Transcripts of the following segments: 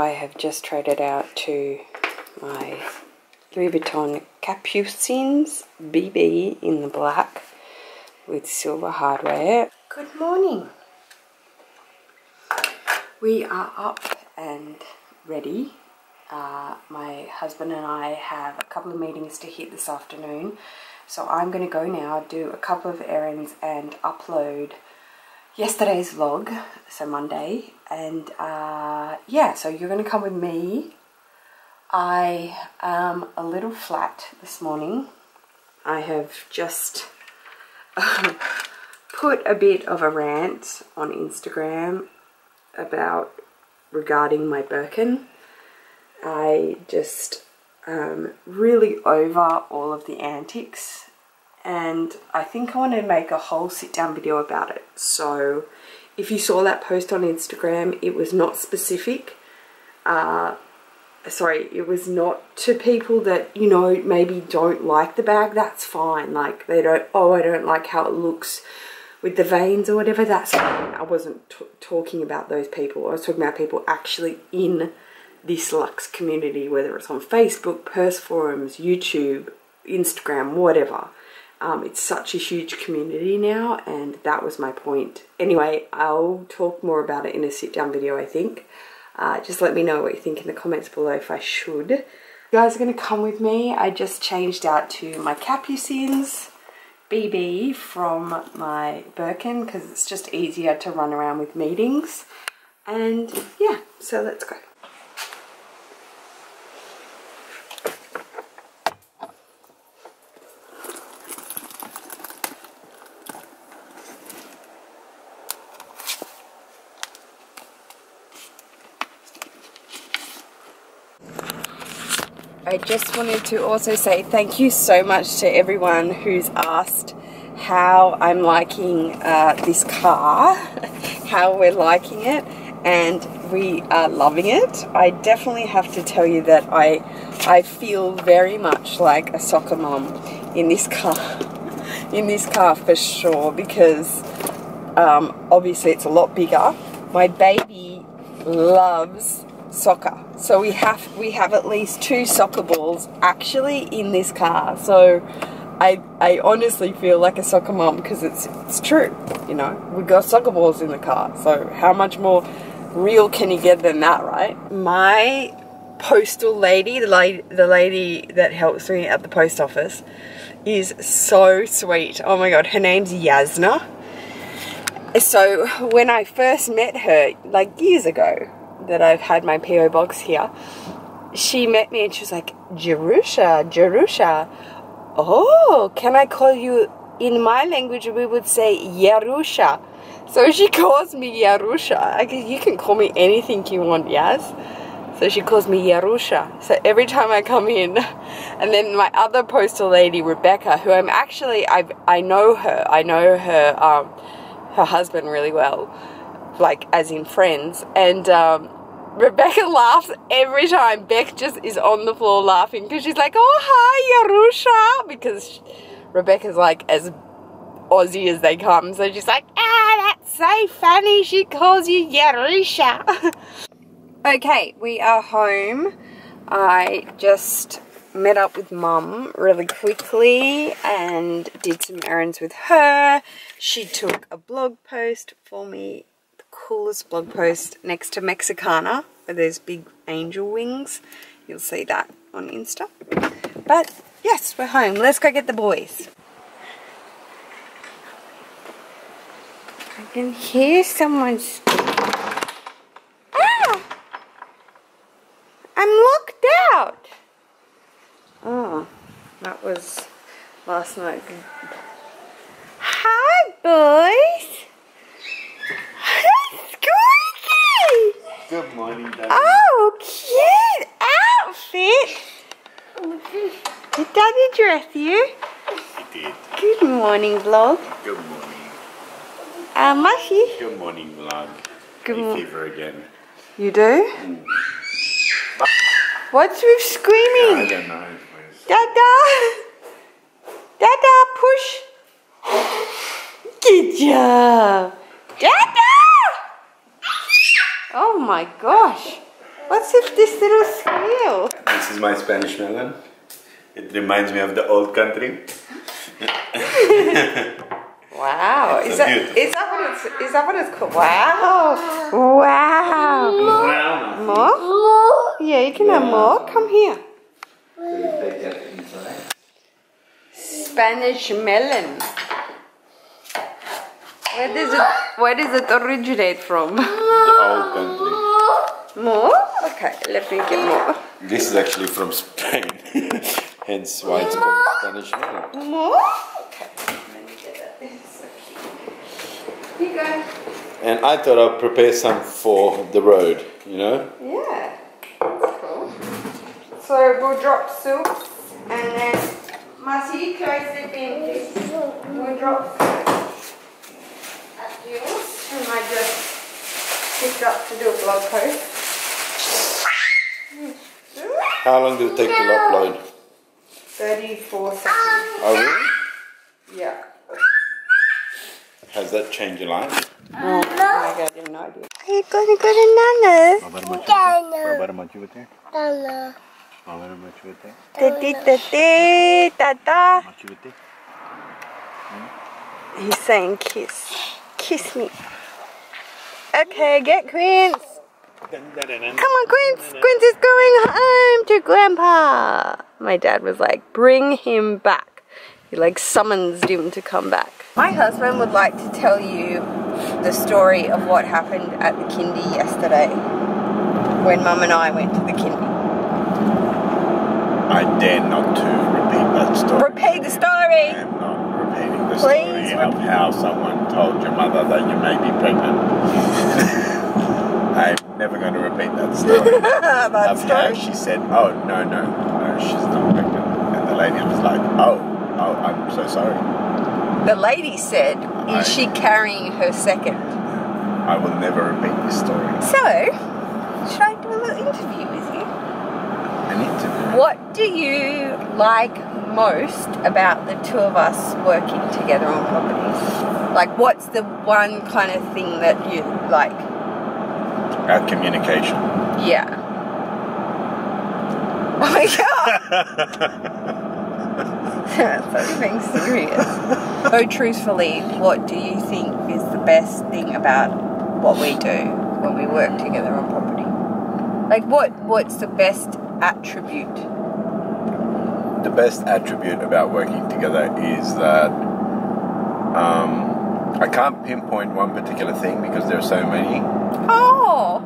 I have just traded out to my Louis Vuitton Capucines BB in the black with silver hardware. Good morning. We are up and ready. Uh, my husband and I have a couple of meetings to hit this afternoon. So I'm going to go now, do a couple of errands and upload yesterday's vlog, so Monday. And uh, yeah, so you're going to come with me. I am a little flat this morning. I have just put a bit of a rant on Instagram about regarding my Birkin. I just um, really over all of the antics and I think I want to make a whole sit down video about it. So if you saw that post on Instagram, it was not specific. Uh, sorry, it was not to people that, you know, maybe don't like the bag. That's fine. Like they don't, oh, I don't like how it looks with the veins or whatever. That's fine. I wasn't talking about those people. I was talking about people actually in this luxe community, whether it's on Facebook, purse forums, YouTube, Instagram, whatever. Um, it's such a huge community now, and that was my point. Anyway, I'll talk more about it in a sit down video, I think. Uh, just let me know what you think in the comments below if I should. You guys are going to come with me. I just changed out to my Capucines BB from my Birkin because it's just easier to run around with meetings. And yeah, so let's go. I just wanted to also say thank you so much to everyone who's asked how I'm liking uh, this car, how we're liking it, and we are loving it. I definitely have to tell you that I, I feel very much like a soccer mom in this car, in this car for sure, because um, obviously it's a lot bigger. My baby loves soccer. So we have we have at least two soccer balls actually in this car. So I I honestly feel like a soccer mom because it's it's true. You know, we got soccer balls in the car. So how much more real can you get than that, right? My postal lady, the lady the lady that helps me at the post office, is so sweet. Oh my god, her name's Yasna. So when I first met her, like years ago, that I've had my PO box here, she met me and she was like, Jerusha, Jerusha. Oh, can I call you in my language? We would say Yarusha. So she calls me Yarusha. I guess you can call me anything you want, yes? So she calls me Yarusha. So every time I come in, and then my other postal lady, Rebecca, who I'm actually, I I know her. I know her, um, her husband really well, like as in friends. And um, Rebecca laughs every time. Beck just is on the floor laughing because she's like, oh, hi, Yarusha. Because Rebecca's like as Aussie as they come. So she's like, ah, that's so funny. She calls you Yarusha. okay, we are home. I just met up with mum really quickly and did some errands with her. She took a blog post for me coolest blog post next to Mexicana, where there's big angel wings. You'll see that on Insta. But yes, we're home. Let's go get the boys. I can hear someone Ah! I'm locked out! Oh, that was last night. Hi, boys! Good morning, Daddy. Oh, cute outfit. Did Daddy dress you? He did. Good morning, vlog. Good morning. Uh, Mushy. Good morning, vlog. Good Hay mo- fever again. You do? Mm. What's with I screaming? don't know. Dada! Dada, push! Good job! Dada! Oh my gosh! What's with this little squeal? This is my Spanish melon. It reminds me of the old country. Wow. It's Is that, is that what it's is that what it's called? Wow. Wow. Brown. More? Yeah, you can have more. Come here. Spanish melon. Where does it where does it originate from? The old country. More? Okay, let me get more. This is actually from Spain. Hence why it's called Spanish melon. More? Okay. Let me get so. Here you go. And I thought I'd prepare some for the road, you know? Yeah, that's cool. So we'll drop soups and then Masi, close the bin please. We'll drop soups at yours and I just picked up to do a blog post. How long did it take to upload? 34 seconds. Oh, really? Yeah. Has that changed your life? Oh my god, I have no idea. Are you gonna go to Nana's? Babar machu bete? Babar machu bete? Tati tati tata. Machu bete? He's saying kiss. Kiss me. Okay, get Quince. Come on, Quince. Quince is going home to Grandpa. My dad was like, bring him back. He like summons him to come back. My husband would like to tell you the story of what happened at the kindy yesterday when Mum and I went to the kindy. I dare not to repeat that story. Repeat the story. Am not repeating the Please story of how someone told your mother that you may be pregnant. I'm never going to repeat that story. that of how she said, "Oh no, no, no, she's not pregnant," and the lady was like, "Oh, oh, I'm so sorry. The lady said, I- is she carrying her second? I will never repeat this story." So, should I do a little interview with you? An interview. What do you like most about the two of us working together on properties? Like, what's the one kind of thing that you like? Our communication. Yeah. Oh my god! That's being serious. So, truthfully, what do you think is the best thing about what we do when we work together on property? Like, what what's the best attribute? the best attribute about working together is that um, I can't pinpoint one particular thing because there are so many. Oh,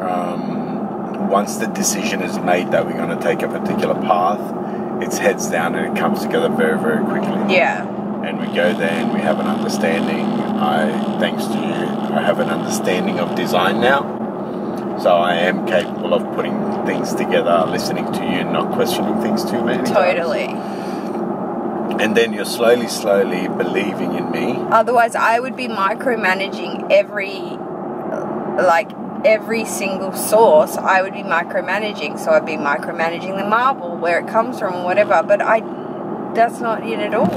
Um, once the decision is made that we're going to take a particular path, it's heads down and it comes together very, very quickly. yeah. And we go there and we have an understanding. I, thanks to you, I have an understanding of design now. So I am capable of putting things together, listening to you, not questioning things too many times. Totally. And then you're slowly, slowly believing in me. Otherwise, I would be micromanaging every, like, every single source. I would be micromanaging. So I'd be micromanaging the marble, where it comes from, whatever. But I, that's not it at all.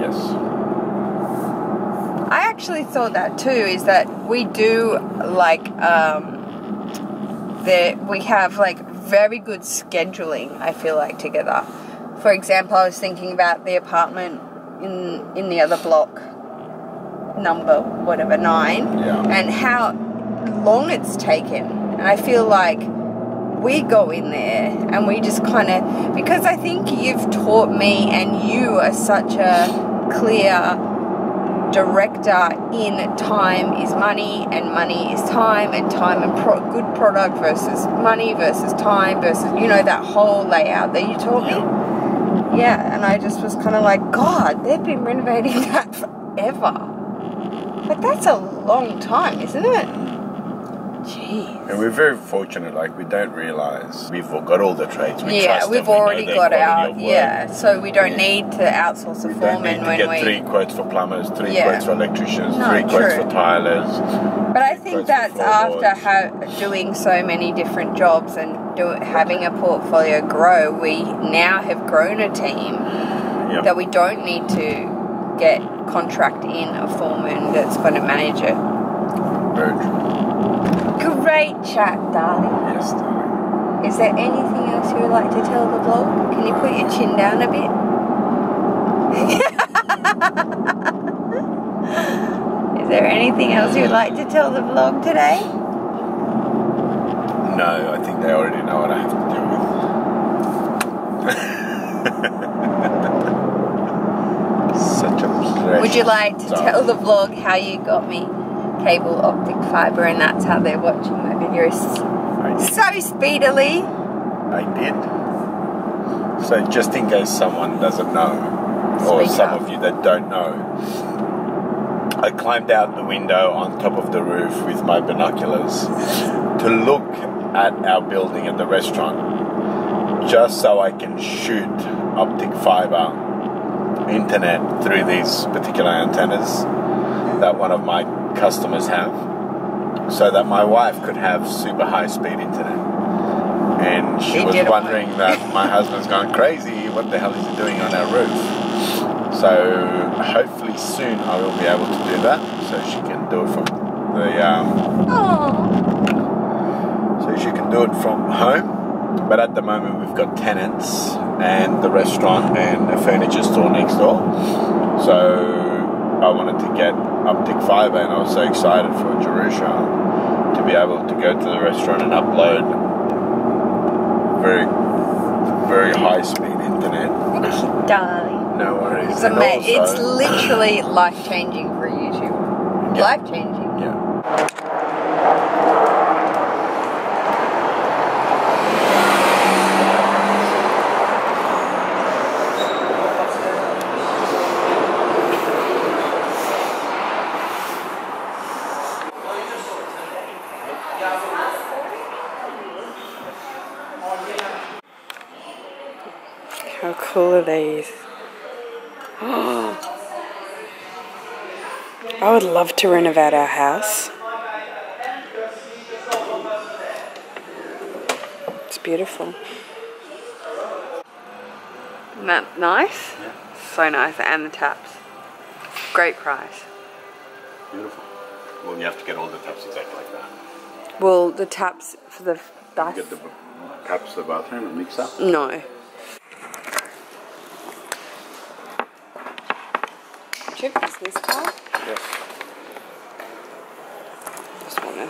Yes. I actually thought that too. Is that we do like um, that we have like very good scheduling. I feel like together. For example, I was thinking about the apartment in in the other block, number whatever nine, Yeah. and how long it's taken. And I feel like we go in there and we just kind of because I think you've taught me and you are such a clear director in time is money and money is time and time and pro- good product versus money versus time versus you know that whole layout that you taught me. Yeah. And i just was kind of like god they've been renovating that forever. But that's a long time isn't it jeez And we're very fortunate, like, we don't realize we've got all the trades. We yeah trust we've them, already their got our yeah so we don't Yeah. need to outsource a We foreman when get we three quotes for plumbers, three Yeah. quotes for electricians, No, three quotes for tilers. But I think that's after ha- doing so many different jobs and do- having a portfolio grow, we now have grown a team Yep. that we don't need to get contract in a foreman that's going to manage it. Very true. Great chat, darling. Yes, darling. Is there anything else you would like to tell the vlog? Can you put your chin down a bit? Is there anything else you'd like to tell the vlog today? No, I think they already know what I have to deal with. Such a pleasure. Would you like to tell the vlog how you got me cable optic fiber and that's how they're watching my videos so speedily? I did. So just in case someone doesn't know, or some up. of you that don't know, I climbed out the window on top of the roof with my binoculars to look at our building at the restaurant, just so I can shoot optic fiber internet through these particular antennas that one of my customers have, so that my wife could have super high speed internet. And she He was wondering that my husband's gone crazy. What the hell is he doing on our roof? So hopefully soon I will be able to do that, so she can do it from the um, Oh, so she can do it from home. But at the moment, we've got tenants and the restaurant and a furniture store next door. So I wanted to get optic fiber, and I was so excited for Jerusha to be able to go to the restaurant and upload very, very high speed internet. darling. No worries. It's, ama- it's literally life changing for YouTube. Yeah. Life changing. Yeah. How cool are these? I would love to renovate our house. It's beautiful. Isn't that nice? So nice. And the taps. Great price. Beautiful. Well, you have to get all the taps exactly like that. Well, the taps for the You get the taps, the bathroom, and mixer. No. Card? Yes. Just wanna.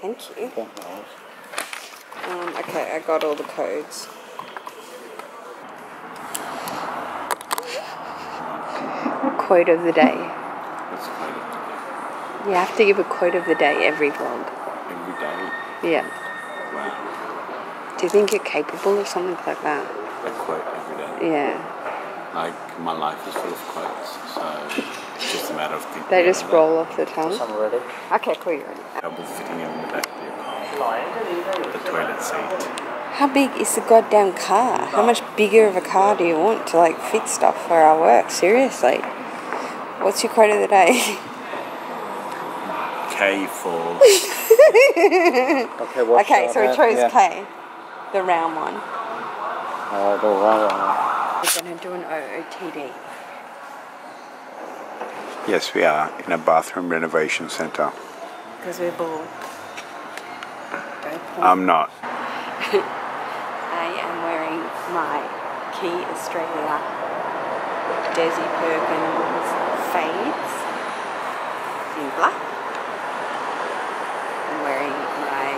Thank you. Um, okay, I got all the codes. Quote of the day. That's kind of You have to give a quote of the day every vlog. every day. Yeah. Wow. Do you think you're capable of something like that? A quote every day. Yeah. Like my life is full of quotes, so it's just a matter of thinking. They just roll off the tongue. Some ready. Okay, cool, you're ready. Double fitting in the back of your car. The toilet seat. How big is the goddamn car? How much bigger of a car do you want to like fit stuff for our work? Seriously. What's your quote of the day? K for Okay, okay, so we chose yeah. K, the round one. Uh, the round one. We're gonna do an OOTD. Yes, we are in a bathroom renovation centre. Because we're bored. I'm not. I am wearing my Quay Australia Desi Perkins fades in black. I'm wearing my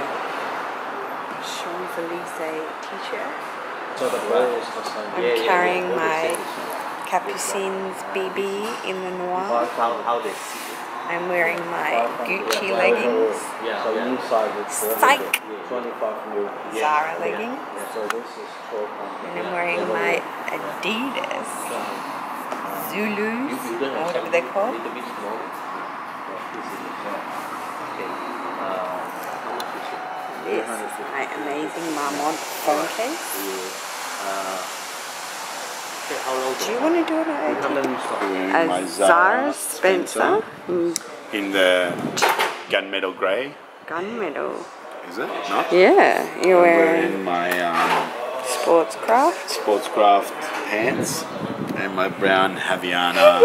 Champs Elysees t-shirt. So the blue is the same. I'm carrying my Capucines BB in the noir. How, how they see it. I'm wearing my Gucci leggings, Yeah, so inside it's Psych. Zara leggings, Yeah, so this is 12 and I'm wearing my Adidas Zulus, or whatever they're called. little bit small. This is the front. Okay. Uh, how much is it? This is my amazing Marmont phone case. Uh, okay, how long? Do you want to do it How at long you stop? a Zara Spencer mm, in the gunmetal grey. gunmetal? Is it not? Yeah, you're wearing wearing my um, Sportscraft. Sportscraft pants and my brown Haviana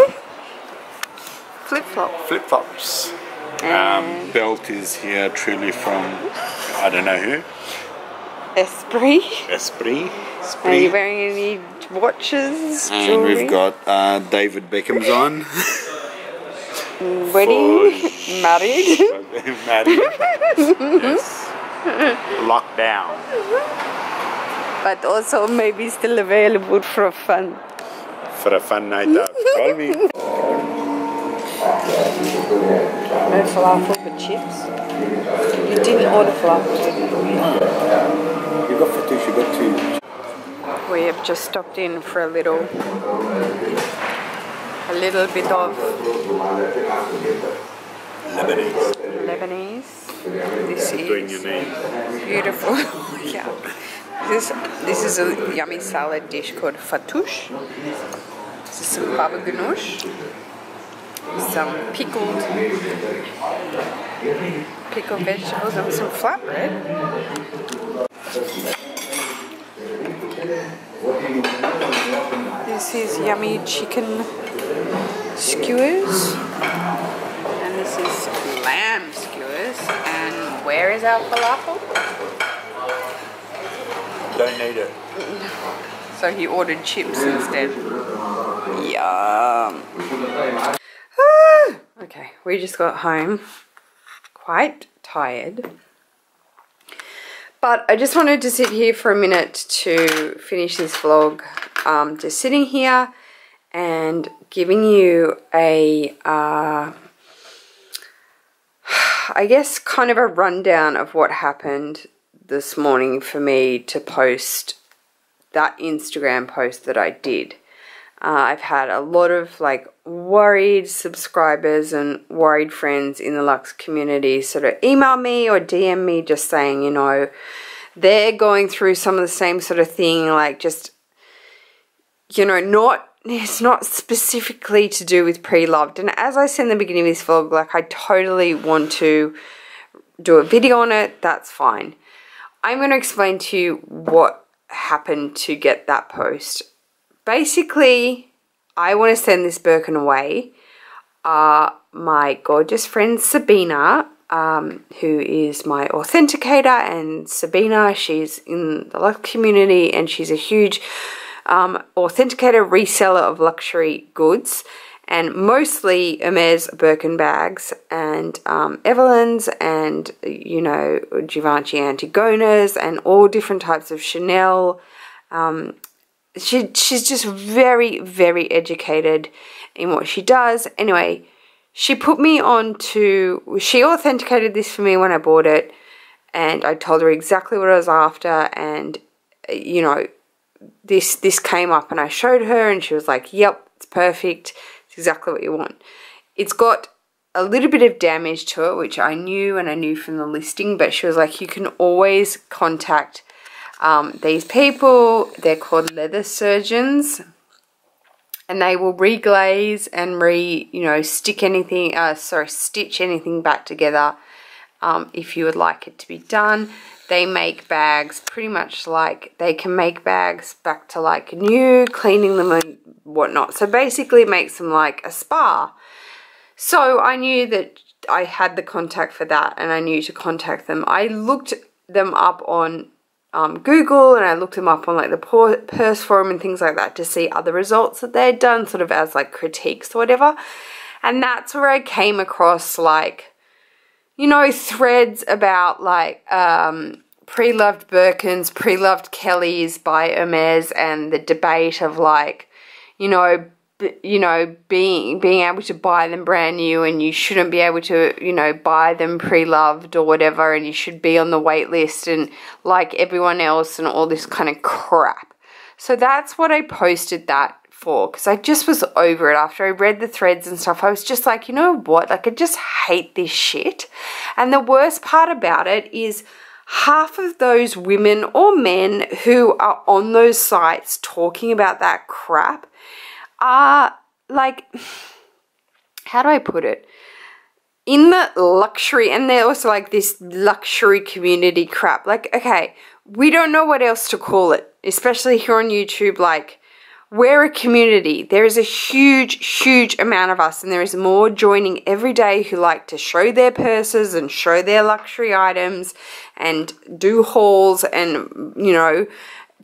Flip flop. flip flops. Um, belt is here truly from I don't know who. Esprit. Esprit. Are you Esprit. wearing any watches? And jewelry? we've got uh, David Beckham's on. wedding, married. Maddie. yes. Lockdown. but also maybe still available for fun. For a fun night out. Call me. No falafel but chips. You didn't order falafel, did you? You got fatouche, you got two. We have just stopped in for a little, a little bit of Lebanese. Lebanese. This is beautiful. yeah. This this is a yummy salad dish called fatouche. This is some baba ganoush. Some pickled pickled vegetables and some flatbread. This is yummy chicken skewers. And this is lamb skewers. And where is our falafel? Don't need it. So he ordered chips instead. Yum. Ah, okay, we just got home. Quite tired. But I just wanted to sit here for a minute to finish this vlog. Um, just sitting here and giving you a, uh, I guess, kind of a rundown of what happened this morning for me to post that Instagram post that I did. Uh, I've had a lot of like worried subscribers and worried friends in the Lux community sort of email me or DM me just saying, you know, they're going through some of the same sort of thing, like just, you know, not, it's not specifically to do with pre loved. And as I said in the beginning of this vlog, like I totally want to do a video on it, that's fine. I'm going to explain to you what happened to get that post. Basically, I want to send this Birkin away. Uh, my gorgeous friend Sabina, um, who is my authenticator, and Sabina, she's in the Lux community and she's a huge um, authenticator reseller of luxury goods and mostly Hermes Birkin bags and um, Evelynes and you know Givenchy Antigonas and all different types of Chanel. Um, she she's just very very educated in what she does. Anyway, she put me on to she authenticated this for me when I bought it, and I told her exactly what I was after, and you know this this came up and I showed her and she was like, "Yep, it's perfect. It's exactly what you want." It's got a little bit of damage to it, which I knew and I knew from the listing, but she was like, "You can always contact um, these people. They're called leather surgeons." And they will reglaze and re, you know, stick anything, uh, sorry, stitch anything back together um, if you would like it to be done they make bags pretty much like they can make bags back to like new, cleaning them and whatnot. So basically it makes them like a spa. So I knew that I had the contact for that and I knew to contact them. I looked them up on um, Google and I looked them up on like the Purse Forum and things like that to see other results that they'd done sort of as like critiques or whatever. And that's where I came across like you know, threads about like um, pre-loved Birkins, pre-loved Kellys by Hermes, and the debate of like, you know, you know, being being able to buy them brand new, and you shouldn't be able to, you know, buy them pre-loved or whatever, and you should be on the wait list and like everyone else, and all this kind of crap. So that's what I posted that for because I just was over it after I read the threads and stuff. I was just like, you know what? Like, I just hate this shit. And the worst part about it is half of those women or men who are on those sites talking about that crap are like, how do I put it? In the luxury, and they're also like this luxury community crap. Like, okay, we don't know what else to call it, especially here on YouTube. Like, we're a community. There is a huge, huge amount of us, and there is more joining every day who like to show their purses and show their luxury items and do hauls and, you know,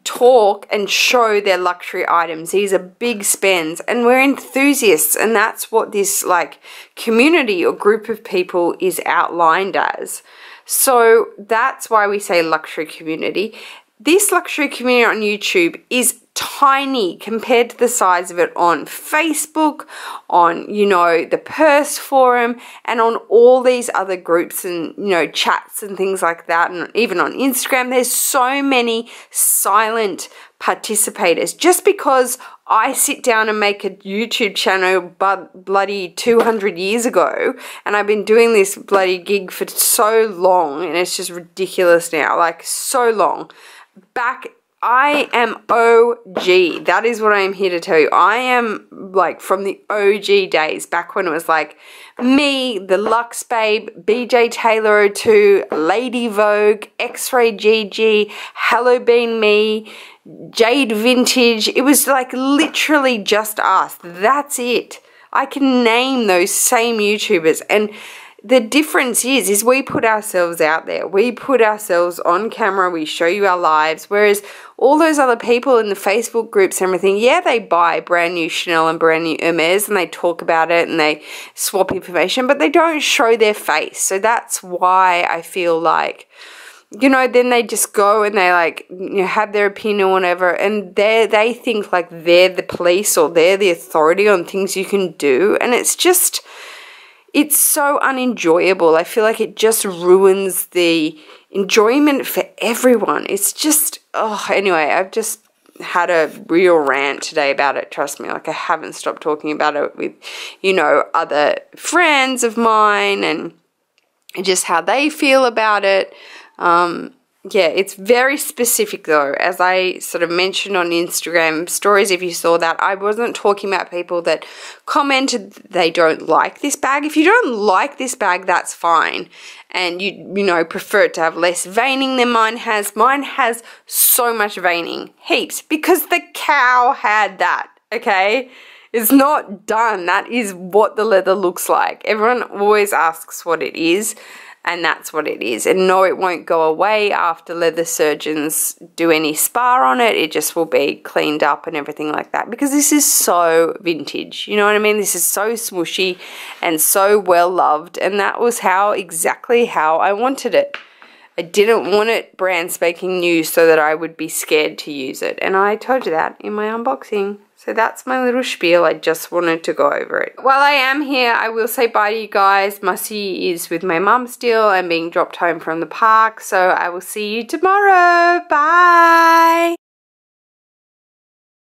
talk and show their luxury items. These are big spends and we're enthusiasts and that's what this like community or group of people is outlined as. So that's why we say luxury community. This luxury community on YouTube is tiny compared to the size of it on Facebook, on, you know, the Purse Forum, and on all these other groups and, you know, chats and things like that, and even on Instagram. There's so many silent participators just because I sit down and make a YouTube channel but bloody 200 years ago and I've been doing this bloody gig for so long and it's just ridiculous now like so long back I am OG. That is what I am here to tell you. I am like from the OG days, back when it was like me, the Lux Babe, BJ Taylor 02, Lady Vogue, X-Ray GG, Hello Bean Me, Jade Vintage. It was like literally just us. That's it. I can name those same YouTubers and the difference is is we put ourselves out there we put ourselves on camera we show you our lives whereas all those other people in the facebook groups and everything yeah they buy brand new chanel and brand new hermes and they talk about it and they swap information but they don't show their face so that's why i feel like you know, then they just go and they like you know, have their opinion or whatever, and they they think like they're the police or they're the authority on things you can do, and it's just it's so unenjoyable. I feel like it just ruins the enjoyment for everyone. It's just, oh, anyway, I've just had a real rant today about it. Trust me, like I haven't stopped talking about it with, you know, other friends of mine and just how they feel about it. Um, yeah, it's very specific though. As I sort of mentioned on Instagram stories, if you saw that, I wasn't talking about people that commented they don't like this bag. If you don't like this bag, that's fine. And you, you know, prefer it to have less veining than mine has. Mine has so much veining, heaps, because the cow had that, okay? It's not done. That is what the leather looks like. Everyone always asks what it is and that's what it is. And no, it won't go away after leather surgeons do any spa on it. It just will be cleaned up and everything like that because this is so vintage. You know what I mean? This is so smooshy and so well loved, and that was how exactly how I wanted it. I didn't want it brand spanking new so that I would be scared to use it. And I told you that in my unboxing. So that's my little spiel. I just wanted to go over it. While I am here, I will say bye to you guys. Mussy is with my mum still. I'm being dropped home from the park. So I will see you tomorrow. Bye.